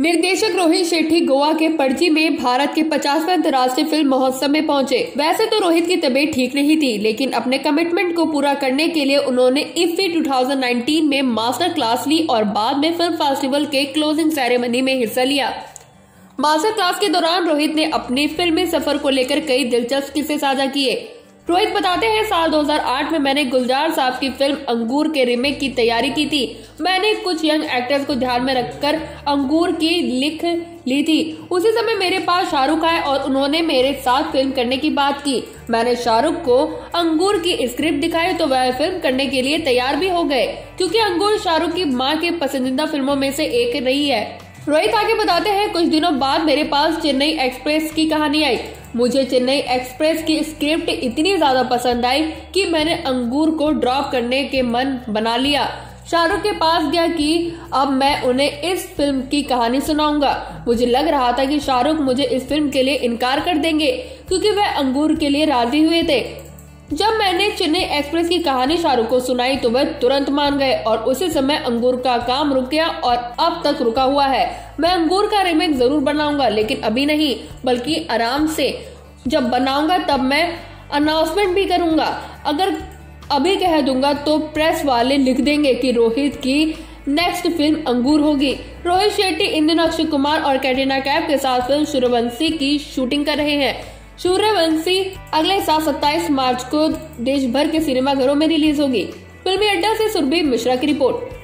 निर्देशक रोहित शेट्टी गोवा के पणजी में भारत के पचासवें अंतर्राष्ट्रीय फ़िल्म महोत्सव में पहुँचे। वैसे तो रोहित की तबीयत ठीक नहीं थी, लेकिन अपने कमिटमेंट को पूरा करने के लिए उन्होंने इफ्फी 2019 में मास्टर क्लास ली और बाद में फ़िल्म फेस्टिवल के क्लोजिंग सेरेमनी में हिस्सा लिया। मास्टर क्लास के दौरान रोहित ने अपने फिल्मी सफ़र को लेकर कई दिलचस्प किस्से साझा किए। रोहित, बताते हैं, साल 2008 में मैंने गुलजार साहब की फ़िल्म अंगूर के रिमेक की तैयारी की थी। मैंने कुछ यंग एक्टर्स को ध्यान में रखकर अंगूर की लिख ली थी। उसी समय मेरे पास शाहरुख आए और उन्होंने मेरे साथ फ़िल्म करने की बात की। मैंने शाहरुख को अंगूर की स्क्रिप्ट दिखाई तो वह फ़िल्म करने के लिए तैयार भी हो गए, क्योंकि अंगूर शाहरुख की माँ के पसंदीदा फ़िल्मों में से एक रही है। रोहित, आगे बताते हैं, कुछ दिनों बाद मेरे पास चेन्नई एक्सप्रेस की कहानी आई। मुझे चेन्नई एक्सप्रेस की स्क्रिप्ट इतनी ज़्यादा पसंद आई कि मैंने अंगूर को ड्रॉप करने के मन बना लिया। शाहरुख के पास गया कि अब मैं उन्हें इस फ़िल्म की कहानी सुनाऊँगा। मुझे लग रहा था कि शाहरुख मुझे इस फ़िल्म के लिए इनकार कर देंगे, क्योंकि वह अंगूर के लिए राज़ी हुए थे। जब मैंने चेन्नई एक्सप्रेस की कहानी शाहरुख को सुनाई तो वह तुरंत मान गए और उसी समय अंगूर का काम रुक गया और अब तक रुका हुआ है। मैं अंगूर का रिमेक ज़रूर बनाऊँगा, लेकिन अभी नहीं, बल्कि आराम से जब बनाऊँगा, तब मैं अनाउंसमेंट भी करूँगा। अगर अभी कह दूँगा तो प्रेस वाले लिख देंगे कि रोहित की नेक्स्ट फ़िल्म अंगूर होगी। रोहित शेट्टी इन दिनों अक्षय कुमार और कैटरीना कैफ के साथ फ़िल्म सूर्यवंशी की शूटिंग कर रहे हैं। सूर्यवंशी अगले साल सत्ताईस मार्च को देश भर के सिनेमाघरों में रिलीज़ होगी। फिल्मी अड्डा ऐसी सुरभि मिश्रा की रिपोर्ट।